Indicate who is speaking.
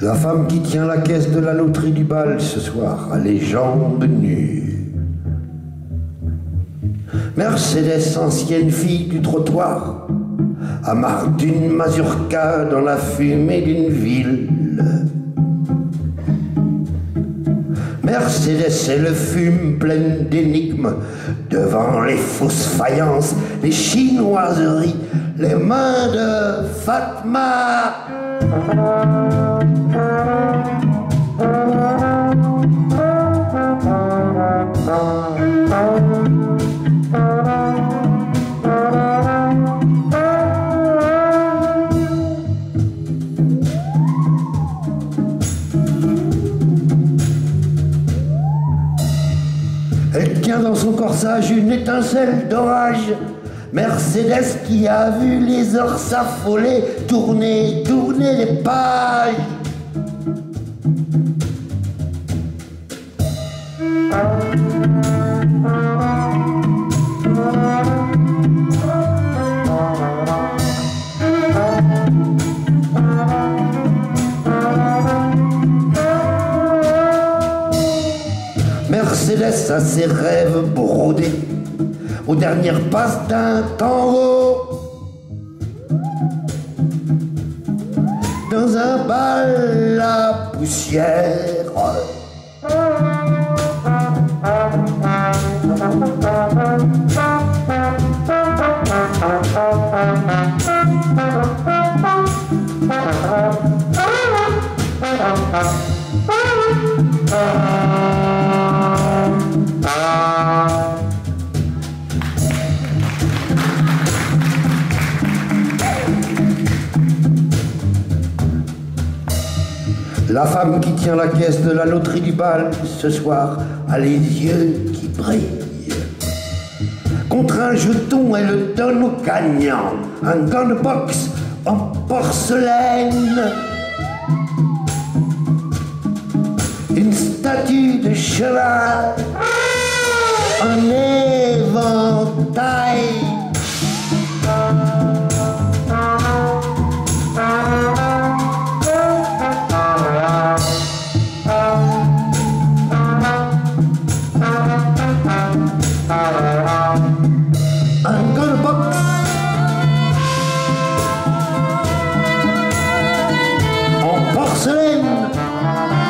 Speaker 1: La femme qui tient la caisse de la loterie du bal ce soir a les jambes nues. Mercedes, ancienne fille du trottoir, a marre d'une mazurka dans la fumée d'une ville. Mercedes et le fume pleine d'énigmes devant les fausses faïences, les chinoiseries, les mains de Fatma. Elle tient dans son corsage une étincelle d'orage. Mercedes qui a vu les heures s'affoler, tourner, tourner les pages. Mercedes a ses rêves brodés aux dernières passes d'un tango. Dans un bal à poussière. La femme qui tient la caisse de la loterie du bal ce soir a les yeux qui brillent. Contre un jeton, elle donne au gagnant un gant de en porcelaine. Une statue de cheval en éventail. Jerusalem